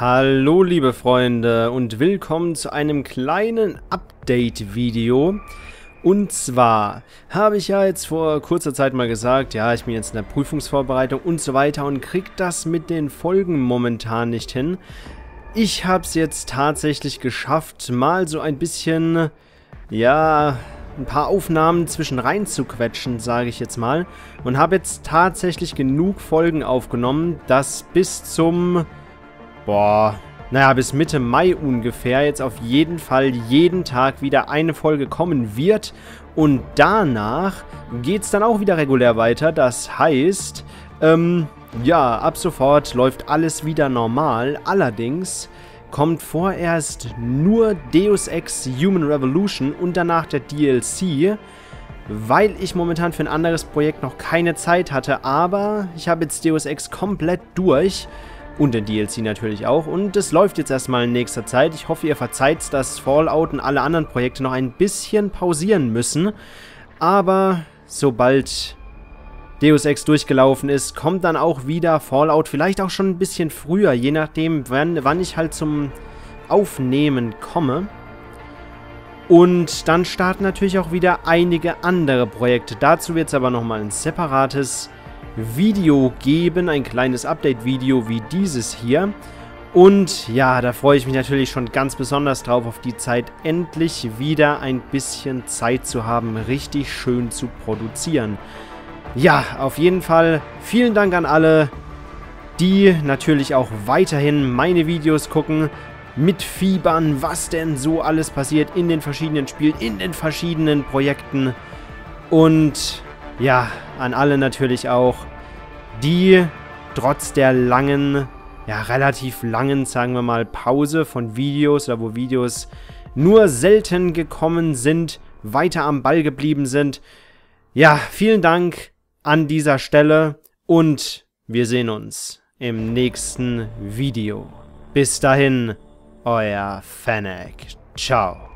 Hallo liebe Freunde und willkommen zu einem kleinen Update-Video. Und zwar habe ich ja jetzt vor kurzer Zeit mal gesagt, ja, ich bin jetzt in der Prüfungsvorbereitung und so weiter und krieg das mit den Folgen momentan nicht hin. Ich habe es jetzt tatsächlich geschafft, mal so ein bisschen, ja, ein paar Aufnahmen zwischen rein zu quetschen, sage ich jetzt mal. Und habe jetzt tatsächlich genug Folgen aufgenommen, dass bis zum, boah, naja, bis Mitte Mai ungefähr jetzt auf jeden Fall jeden Tag wieder eine Folge kommen wird. Und danach geht es dann auch wieder regulär weiter. Das heißt, ähm, ja, ab sofort läuft alles wieder normal. Allerdings kommt vorerst nur Deus Ex Human Revolution und danach der DLC, weil ich momentan für ein anderes Projekt noch keine Zeit hatte. Aber ich habe jetzt Deus Ex komplett durch und den DLC natürlich auch. Und es läuft jetzt erstmal in nächster Zeit. Ich hoffe, ihr verzeiht, dass Fallout und alle anderen Projekte noch ein bisschen pausieren müssen. Aber sobald Deus Ex durchgelaufen ist, kommt dann auch wieder Fallout. Vielleicht auch schon ein bisschen früher, je nachdem, wann, wann ich halt zum Aufnehmen komme. Und dann starten natürlich auch wieder einige andere Projekte. Dazu wird es aber nochmal ein separates Video geben, ein kleines Update-Video wie dieses hier. Und ja, da freue ich mich natürlich schon ganz besonders drauf, auf die Zeit endlich wieder ein bisschen Zeit zu haben, richtig schön zu produzieren. Ja, auf jeden Fall vielen Dank an alle, die natürlich auch weiterhin meine Videos gucken, mitfiebern, was denn so alles passiert in den verschiedenen Spielen, in den verschiedenen Projekten. Und ja, an alle natürlich auch, die trotz der langen, ja relativ langen, sagen wir mal, Pause von Videos oder wo Videos nur selten gekommen sind, weiter am Ball geblieben sind. Ja, vielen Dank an dieser Stelle und wir sehen uns im nächsten Video. Bis dahin, euer Fennec. Ciao.